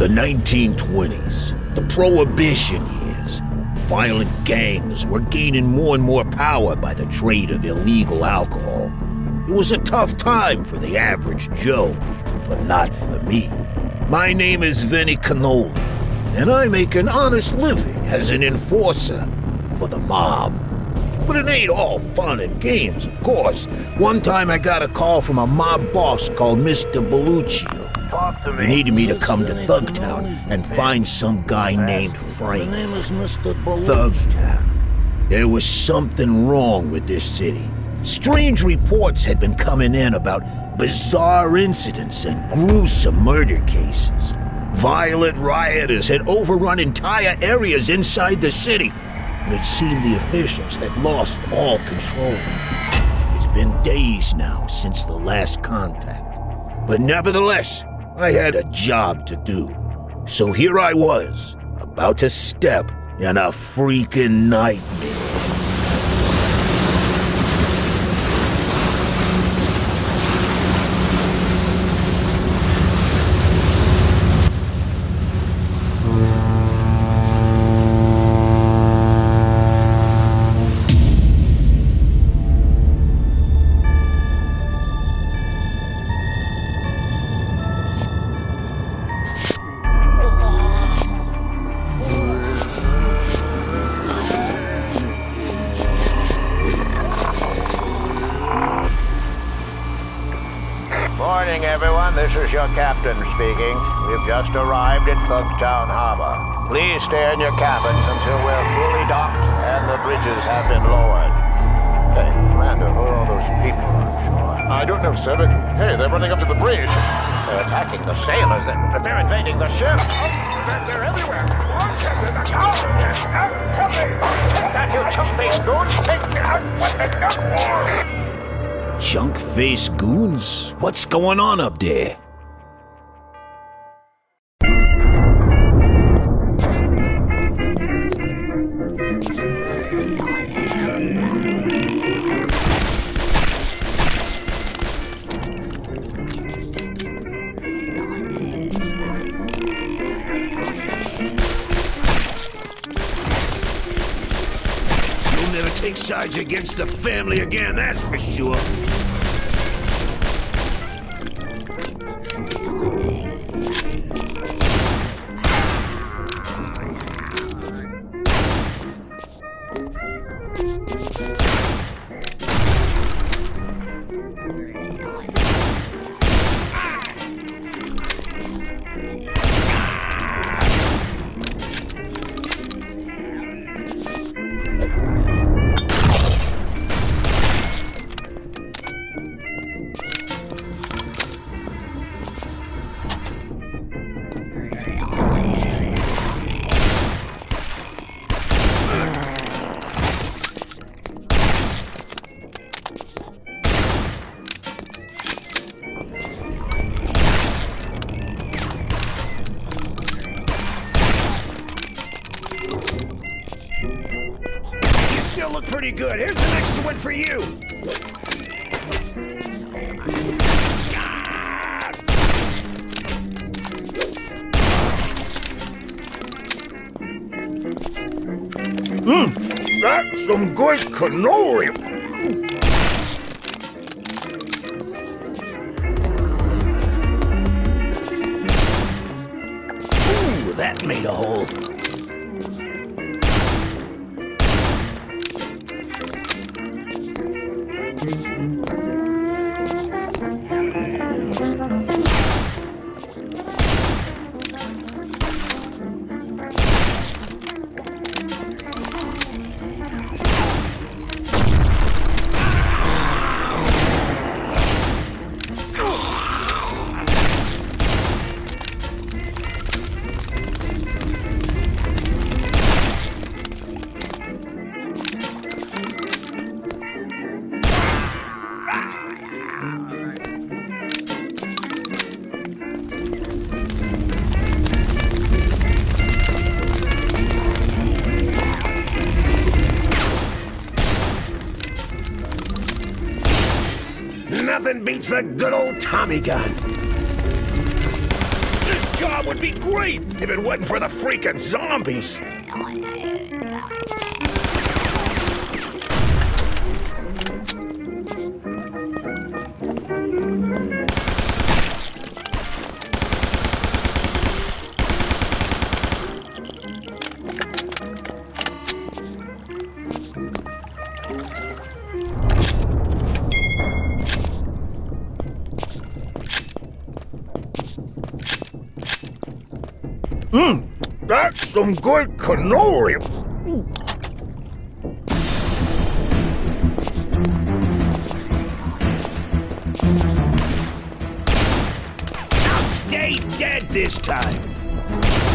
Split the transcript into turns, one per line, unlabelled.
The 1920s, the Prohibition years. Violent gangs were gaining more and more power by the trade of illegal alcohol. It was a tough time for the average Joe, but not for me. My name is Vinnie Cannoli, and I make an honest living as an enforcer for the mob. But it ain't all fun and games, of course. One time I got a call from a mob boss called Mr. Belluccio. He needed me to come to Thugtown and find some guy named Frank.
name is Mr. Bellucci.
Thugtown. There was something wrong with this city. Strange reports had been coming in about bizarre incidents and gruesome murder cases. Violent rioters had overrun entire areas inside the city, and it seemed the officials had lost all control. It's been days now since the last contact, but nevertheless, I had a job to do. So here I was, about to step in a freaking nightmare.
This is your captain speaking. We've just arrived at Thugtown Harbor. Please stay in your cabins until we're fully docked and the bridges have been lowered. Hey, Commander, who are all those people on shore?
I don't know, sir, but hey, they're running up to the bridge.
They're attacking the sailors. They're, they're invading the ship.
Oh, they're, they're everywhere. Run, Captain. Out! Help me!
Take that, you chump-faced goons! Take
Out with the gun
Junk face goons? What's going on up there? Sides against the family again, that's for sure. Still look pretty good. Here's the next one for you. Mmm, that's some good cannoli. Ooh, that made a hole. Nothing beats the good old Tommy gun. This job would be great if it wasn't for the freaking zombies. Oh, Mmm, that's some good cannoli. I'll stay dead this time.